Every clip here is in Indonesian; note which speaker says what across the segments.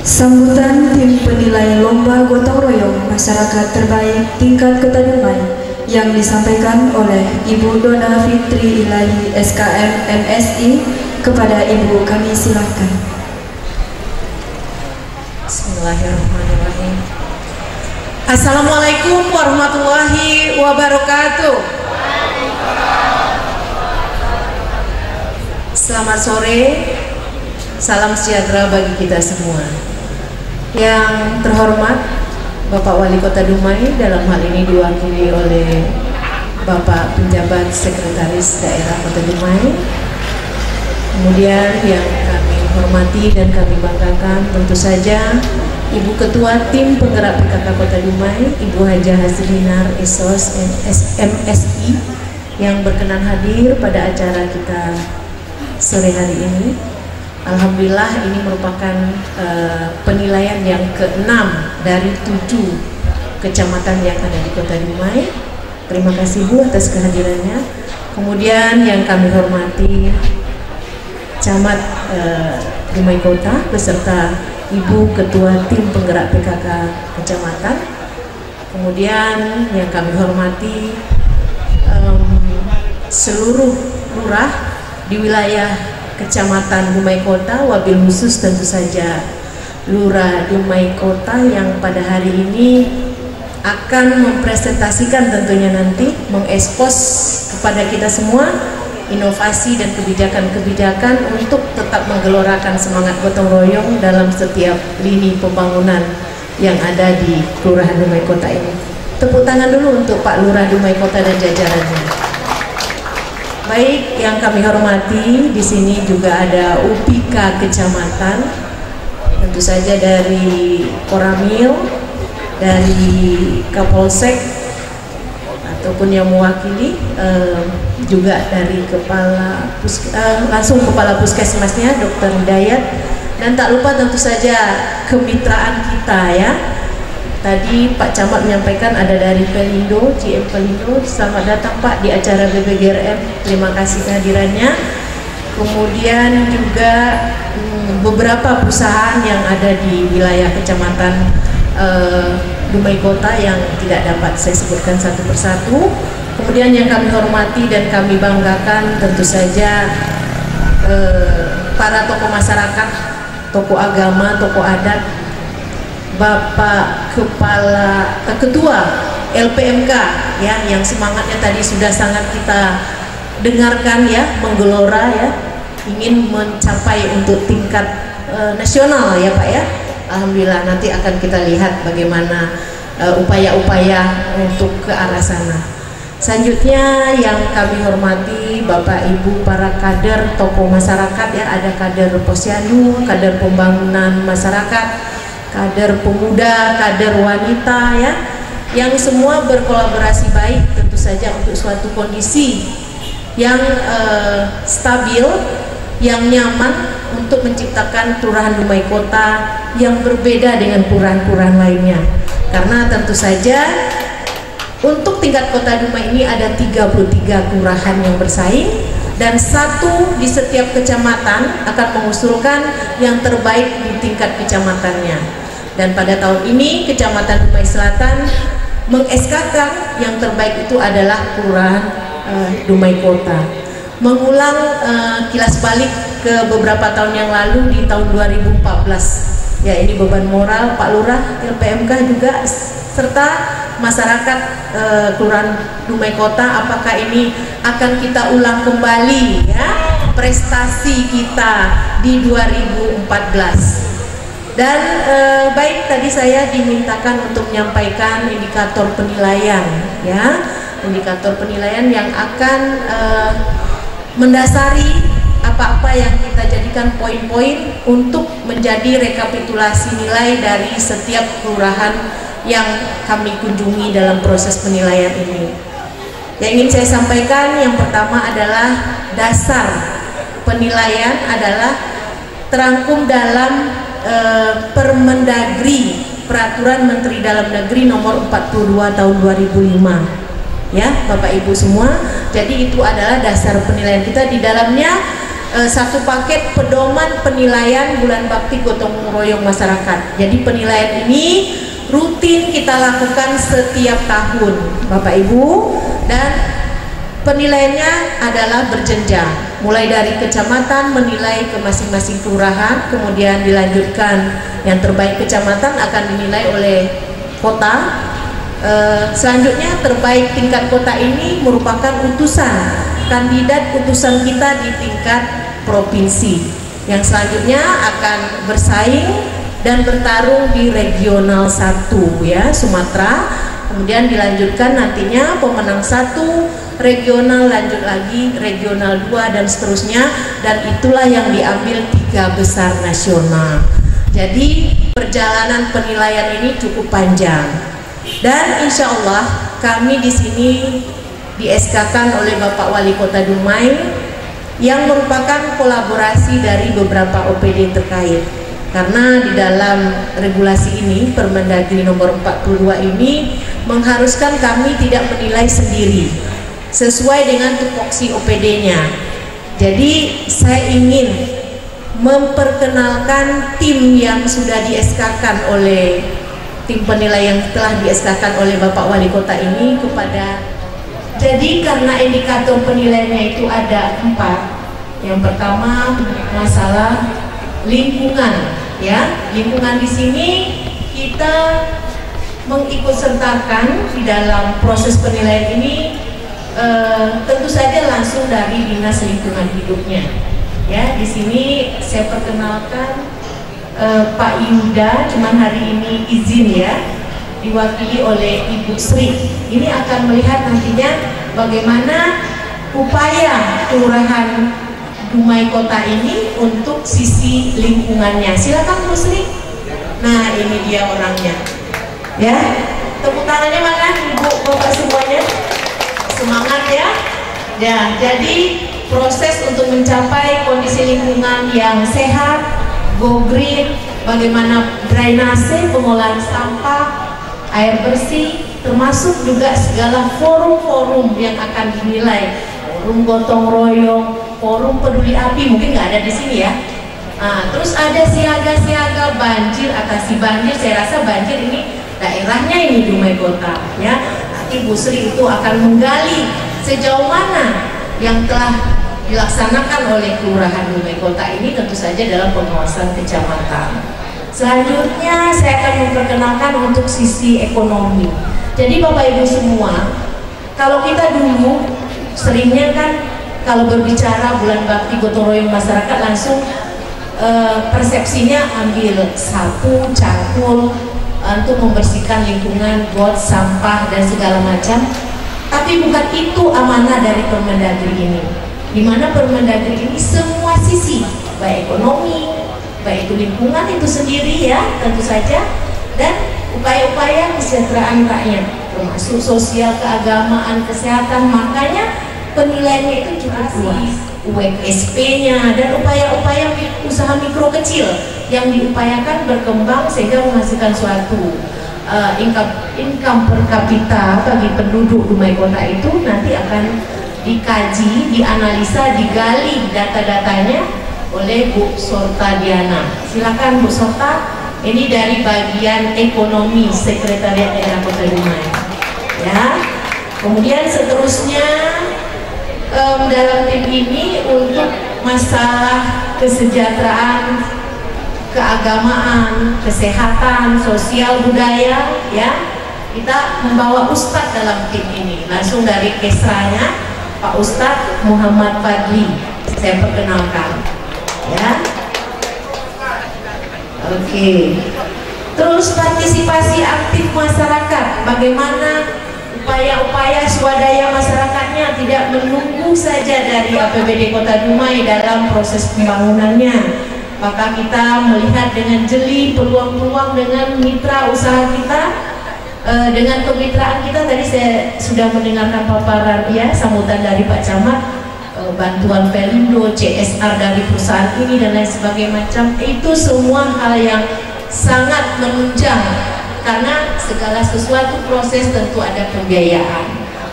Speaker 1: Sambutan tim penilai lomba gotong royong masyarakat terbaik tingkat Kota Dumai yang disampaikan oleh Ibu Dona Fitri Ilahi SKM MSI kepada Ibu kami silakan.
Speaker 2: Bismillahirrahmanirrahim. Assalamualaikum warahmatullahi wabarakatuh. Selamat sore, salam sejahtera bagi kita semua. Yang terhormat Bapak Wali Kota Dumai dalam hal ini diwakili oleh Bapak Penjabat Sekretaris Daerah Kota Dumai. Kemudian yang kami hormati dan kami banggakan tentu saja Ibu Ketua Tim Penggerak PKK Kota Dumai, Ibu Haja Hasrinar Esos MSI yang berkenan hadir pada acara kita sore hari ini. Alhamdulillah ini merupakan uh, penilaian yang keenam dari tujuh kecamatan yang ada di Kota Dumai. Terima kasih Bu atas kehadirannya. Kemudian yang kami hormati Camat uh, Dumai Kota beserta Ibu Ketua Tim Penggerak PKK Kecamatan. Kemudian yang kami hormati um, seluruh lurah di wilayah Kecamatan Dumai Kota, wabil khusus tentu saja Lurah Dumai Kota yang pada hari ini akan mempresentasikan tentunya nanti mengekspos kepada kita semua inovasi dan kebijakan-kebijakan untuk tetap menggelorakan semangat gotong royong dalam setiap lini pembangunan yang ada di Kelurahan Dumai Kota ini. Tepuk tangan dulu untuk Pak Lurah Dumai Kota dan jajarannya. Baik, yang kami hormati di sini juga ada UPIKA Kecamatan, tentu saja dari Koramil, dari Kapolsek ataupun yang mewakili eh, juga dari kepala puske, eh, langsung kepala puskesmasnya Dr. Hidayat dan tak lupa tentu saja kemitraan kita ya Tadi Pak Camat menyampaikan ada dari Pelindo, GM Pelindo. Selamat datang Pak di acara BBGRM. Terima kasih kehadirannya. Kemudian juga hmm, beberapa perusahaan yang ada di wilayah Kecamatan Dumai Kota yang tidak dapat saya sebutkan satu persatu. Kemudian yang kami hormati dan kami banggakan tentu saja uh, para tokoh masyarakat, tokoh agama, tokoh adat Bapak Kepala eh, Ketua LPMK ya yang semangatnya tadi sudah sangat kita dengarkan ya menggelora ya ingin mencapai untuk tingkat uh, nasional ya Pak ya. Alhamdulillah nanti akan kita lihat bagaimana eh, upaya-upaya uh, untuk ke arah sana. Selanjutnya yang kami hormati Bapak Ibu para kader tokoh masyarakat ya ada kader posyandu kader pembangunan masyarakat kader pemuda, kader wanita ya yang semua berkolaborasi baik tentu saja untuk suatu kondisi yang uh, stabil, yang nyaman untuk menciptakan kelurahan Dumai Kota yang berbeda dengan kelurahan-kelurahan lainnya. Karena tentu saja untuk tingkat kota Dumai ini ada 33 kelurahan yang bersaing dan satu di setiap kecamatan akan mengusulkan yang terbaik di tingkat kecamatannya dan pada tahun ini Kecamatan Dumai Selatan mengeskakan yang terbaik itu adalah Kelurahan uh, Dumai Kota. Mengulang uh, kilas balik ke beberapa tahun yang lalu di tahun 2014 ya ini beban moral Pak Lurah LPMK juga serta masyarakat uh, Kelurahan Dumai Kota apakah ini akan kita ulang kembali ya prestasi kita di 2014 dan e, baik tadi saya dimintakan untuk menyampaikan indikator penilaian ya, indikator penilaian yang akan e, mendasari apa-apa yang kita jadikan poin-poin untuk menjadi rekapitulasi nilai dari setiap kelurahan yang kami kunjungi dalam proses penilaian ini. Yang ingin saya sampaikan yang pertama adalah dasar penilaian adalah terangkum dalam eh, Permendagri Peraturan Menteri Dalam Negeri nomor 42 tahun 2005 ya Bapak Ibu semua jadi itu adalah dasar penilaian kita di dalamnya uh, satu paket pedoman penilaian bulan bakti gotong royong masyarakat. Jadi penilaian ini rutin kita lakukan setiap tahun, Bapak Ibu, dan penilaiannya adalah berjenjang. Mulai dari kecamatan menilai ke masing-masing kelurahan, kemudian dilanjutkan yang terbaik kecamatan akan dinilai oleh kota. E, selanjutnya terbaik tingkat kota ini merupakan utusan kandidat utusan kita di tingkat provinsi. Yang selanjutnya akan bersaing dan bertarung di regional 1 ya Sumatera kemudian dilanjutkan nantinya pemenang satu regional lanjut lagi regional 2 dan seterusnya. Dan itulah yang diambil tiga besar nasional. Jadi perjalanan penilaian ini cukup panjang. Dan insya Allah kami di sini di SK kan oleh Bapak Wali Kota Dumai yang merupakan kolaborasi dari beberapa OPD terkait. Karena di dalam regulasi ini Permendagri nomor 42 ini mengharuskan kami tidak menilai sendiri sesuai dengan tupoksi OPD-nya. Jadi saya ingin memperkenalkan tim yang sudah di oleh tim penilai yang telah di oleh Bapak Wali Kota ini kepada jadi karena indikator penilaiannya itu ada empat. Yang pertama masalah lingkungan ya lingkungan di sini kita mengikut sertakan di dalam proses penilaian ini e, tentu saja langsung dari dinas lingkungan hidupnya ya di sini saya perkenalkan e, Pak Yuda cuman hari ini izin ya diwakili oleh Ibu Sri ini akan melihat nantinya bagaimana upaya kelurahan Dumai Kota ini untuk sisi lingkungannya. Silakan Bu Sri. Nah, ini dia orangnya. Ya. Tepuk tangannya mana Ibu Bapak semuanya? Semangat ya. Ya, jadi proses untuk mencapai kondisi lingkungan yang sehat, go green, bagaimana drainase, pengolahan sampah, air bersih, termasuk juga segala forum-forum yang akan dinilai, forum gotong royong, forum peduli api mungkin nggak ada di sini ya. Nah, terus ada siaga-siaga banjir atasi banjir. Saya rasa banjir ini daerahnya ini Dumai Kota ya nanti Bu Sri itu akan menggali sejauh mana yang telah dilaksanakan oleh Kelurahan Dumai Kota ini tentu saja dalam pengawasan kecamatan. Selanjutnya saya akan memperkenalkan untuk sisi ekonomi. Jadi Bapak Ibu semua kalau kita dulu seringnya kan kalau berbicara bulan bakti gotong royong masyarakat langsung e, persepsinya ambil sapu, cangkul untuk membersihkan lingkungan, got, sampah dan segala macam. Tapi bukan itu amanah dari Permendagri ini. Di mana Permendagri ini semua sisi, baik ekonomi, baik itu lingkungan itu sendiri ya, tentu saja, dan upaya-upaya kesejahteraan rakyat, termasuk sosial, keagamaan, kesehatan. Makanya penilaiannya itu cukup luas USP-nya dan upaya-upaya usaha mikro kecil yang diupayakan berkembang sehingga menghasilkan suatu uh, income, income per kapita bagi penduduk Dumai Kota itu nanti akan dikaji, dianalisa, digali data-datanya oleh Bu Sorta Diana. Silakan Bu Sorta, ini dari bagian ekonomi Sekretariat Daerah Kota Dumai. Ya. Kemudian seterusnya um, dalam tim ini untuk masalah kesejahteraan, keagamaan, kesehatan, sosial budaya, ya. Kita membawa Ustadz dalam tim ini. Langsung dari kesranya Pak Ustadz Muhammad Fadli. Saya perkenalkan ya. Oke. Okay. terus partisipasi aktif masyarakat. Bagaimana upaya-upaya swadaya masyarakatnya tidak menunggu saja dari APBD Kota Dumai dalam proses pembangunannya. Maka kita melihat dengan jeli peluang-peluang dengan mitra usaha kita e, dengan kemitraan kita. Tadi saya sudah mendengarkan paparan ya sambutan dari Pak Camat e, bantuan Pelindo, CSR dari perusahaan ini dan lain sebagainya itu semua hal yang sangat menunjang karena segala sesuatu proses tentu ada pembiayaan.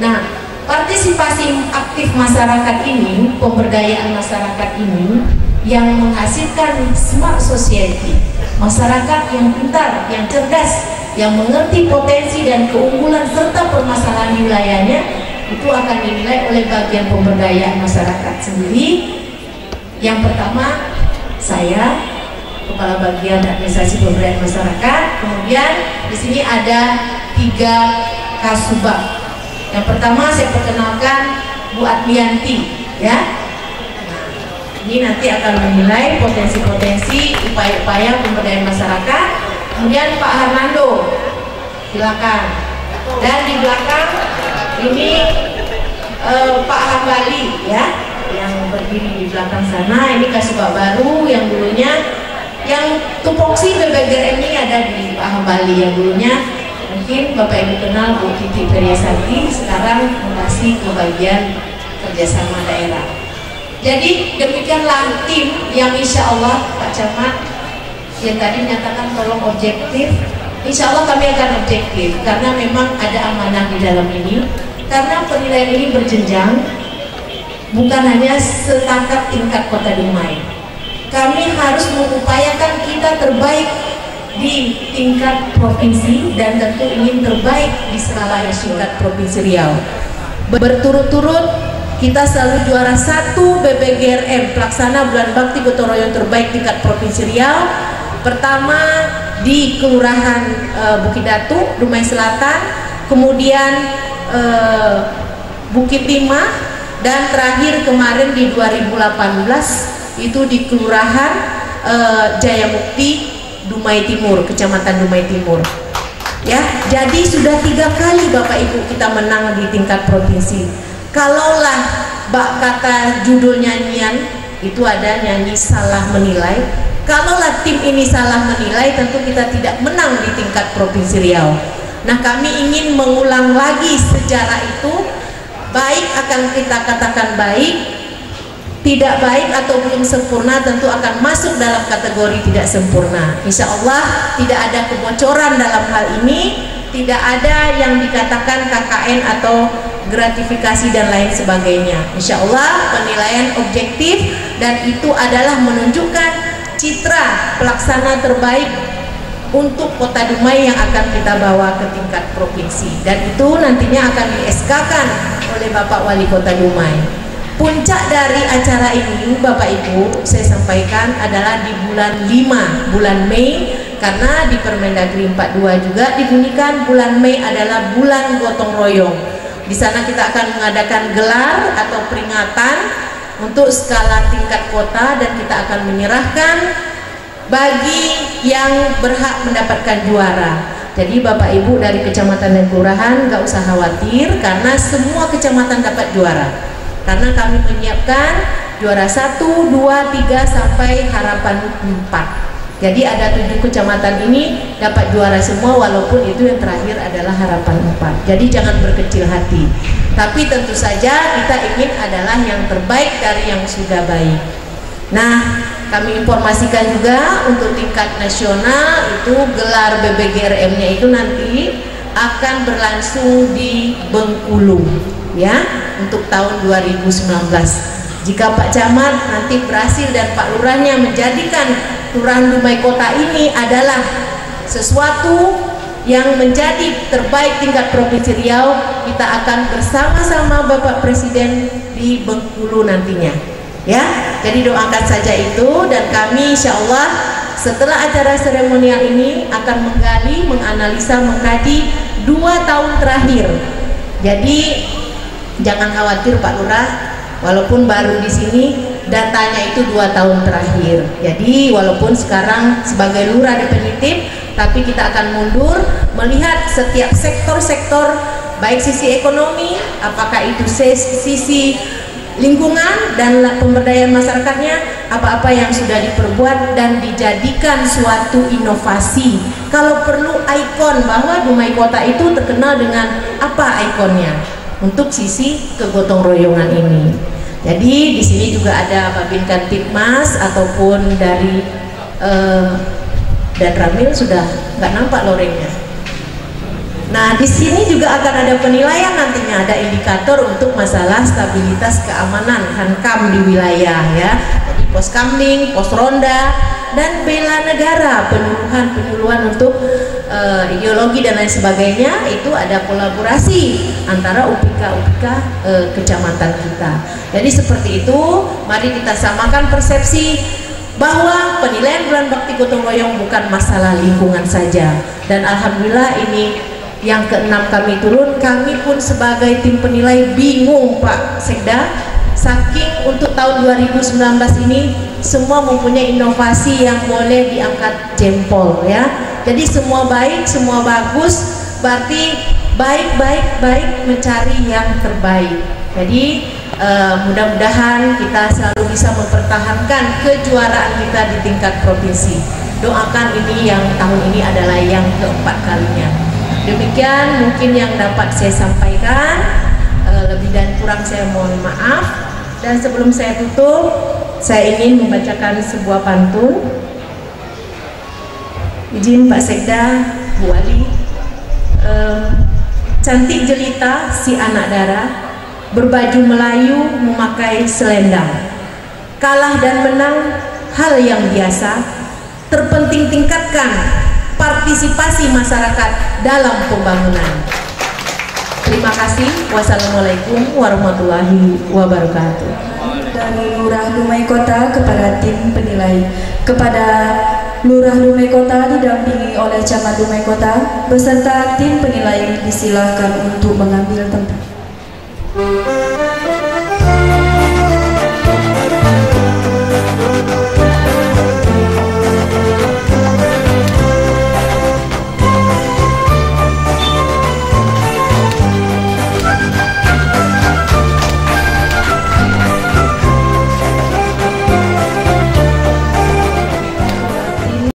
Speaker 2: Nah, partisipasi aktif masyarakat ini, pemberdayaan masyarakat ini yang menghasilkan smart society, masyarakat yang pintar, yang cerdas, yang mengerti potensi dan keunggulan serta permasalahan wilayahnya itu akan dinilai oleh bagian pemberdayaan masyarakat sendiri. Yang pertama, saya kepala bagian administrasi pemberdayaan masyarakat. Kemudian di sini ada tiga kasubag yang pertama saya perkenalkan Bu Admianti ya. Nah, ini nanti akan menilai potensi-potensi upaya-upaya pemberdayaan masyarakat. Kemudian Pak Harnando silakan. Dan di belakang ini uh, Pak Hambali ya yang berdiri di belakang sana ini kasubag baru yang dulunya yang tupoksi BBGM ini ada di Pak Hambali yang dulunya. Mungkin Bapak Ibu kenal Bu Titi Periasati sekarang mutasi ke bagian kerjasama daerah. Jadi demikianlah tim yang insya Allah Pak Camat yang tadi menyatakan tolong objektif. Insya Allah kami akan objektif karena memang ada amanah di dalam ini. Karena penilaian ini berjenjang bukan hanya setakat tingkat kota Dumai kami harus mengupayakan kita terbaik di tingkat provinsi dan tentu ingin terbaik di yang tingkat provinsi Riau. Berturut-turut kita selalu juara satu BBGRM pelaksana bulan bakti gotong royong terbaik tingkat provinsi Riau. Pertama di Kelurahan e, Bukit Datu, Dumai Selatan, kemudian e, Bukit Timah dan terakhir kemarin di 2018 itu di Kelurahan e, Jayamukti Dumai Timur, Kecamatan Dumai Timur. Ya, jadi sudah tiga kali Bapak Ibu kita menang di tingkat provinsi. Kalaulah bak kata judul nyanyian itu ada nyanyi salah menilai. Kalaulah tim ini salah menilai, tentu kita tidak menang di tingkat provinsi Riau. Nah, kami ingin mengulang lagi sejarah itu. Baik akan kita katakan baik, tidak baik atau belum sempurna tentu akan masuk dalam kategori tidak sempurna. Insya Allah tidak ada kebocoran dalam hal ini tidak ada yang dikatakan KKN atau gratifikasi dan lain sebagainya. Insya Allah penilaian objektif dan itu adalah menunjukkan citra pelaksana terbaik untuk kota Dumai yang akan kita bawa ke tingkat provinsi. Dan itu nantinya akan di oleh Bapak Wali Kota Dumai Puncak dari acara ini Bapak Ibu saya sampaikan adalah di bulan 5 bulan Mei karena di Permendagri 42 juga dibunyikan bulan Mei adalah bulan gotong royong. Di sana kita akan mengadakan gelar atau peringatan untuk skala tingkat kota dan kita akan menyerahkan bagi yang berhak mendapatkan juara. Jadi Bapak Ibu dari kecamatan dan kelurahan nggak usah khawatir karena semua kecamatan dapat juara karena kami menyiapkan juara 1, 2, 3 sampai harapan 4 jadi ada tujuh kecamatan ini dapat juara semua walaupun itu yang terakhir adalah harapan 4 jadi jangan berkecil hati. Tapi tentu saja kita ingin adalah yang terbaik dari yang sudah baik. Nah kami informasikan juga untuk tingkat nasional itu gelar BBGRM nya itu nanti akan berlangsung di Bengkulu ya untuk tahun 2019 jika Pak Camat nanti berhasil dan Pak Lurahnya menjadikan Kelurahan Dumai Kota ini adalah sesuatu yang menjadi terbaik tingkat Provinsi Riau kita akan bersama-sama Bapak Presiden di Bengkulu nantinya ya. Jadi doakan saja itu dan kami insya Allah setelah acara seremonial ini akan menggali, menganalisa, mengkaji dua tahun terakhir. Jadi jangan khawatir Pak Lurah. Walaupun baru di sini datanya itu dua tahun terakhir. Jadi walaupun sekarang sebagai lurah definitif tapi kita akan mundur melihat setiap sektor-sektor baik sisi ekonomi apakah itu sisi lingkungan dan pemberdayaan masyarakatnya apa-apa yang sudah diperbuat dan dijadikan suatu inovasi. Kalau perlu ikon bahwa Dumai Kota itu terkenal dengan apa ikonnya untuk sisi kegotong royongan ini. Jadi di sini juga ada Babin Kantipmas ataupun dari uh, dan Ramil sudah nggak nampak lorengnya. Nah, di sini juga akan ada penilaian nantinya ada indikator untuk masalah stabilitas keamanan hankam di wilayah ya. Jadi pos kamling, pos ronda, dan bela negara, penyuluhan-penyuluhan untuk uh, ideologi dan lain sebagainya itu ada kolaborasi antara UPK-UPK uh, eh, kecamatan kita. Jadi seperti itu, mari kita samakan persepsi bahwa penilaian bulan bakti gotong royong bukan masalah lingkungan saja dan alhamdulillah ini yang keenam kami turun kami pun sebagai tim penilai bingung Pak Sekda untuk tahun 2019 ini semua mempunyai inovasi yang boleh diangkat jempol ya jadi semua baik semua bagus berarti baik baik baik mencari yang terbaik jadi uh, mudah-mudahan kita selalu bisa mempertahankan kejuaraan kita di tingkat provinsi doakan ini yang tahun ini adalah yang keempat kalinya Demikian mungkin yang dapat saya sampaikan. Uh, lebih dan kurang saya mohon maaf. Dan sebelum saya tutup, saya ingin membacakan sebuah pantun. Izin Pak Sekda, Bu Wali. Uh, cantik jelita si anak darah, berbaju Melayu memakai selendang. Kalah dan menang hal yang biasa, terpenting tingkatkan partisipasi masyarakat dalam pembangunan. Terima kasih. Wassalamualaikum warahmatullahi wabarakatuh.
Speaker 1: Dari Lurah Dumai Kota kepada tim penilai, kepada Lurah Dumai Kota didampingi oleh Camat Dumai Kota beserta tim penilai disilahkan untuk mengambil tempat.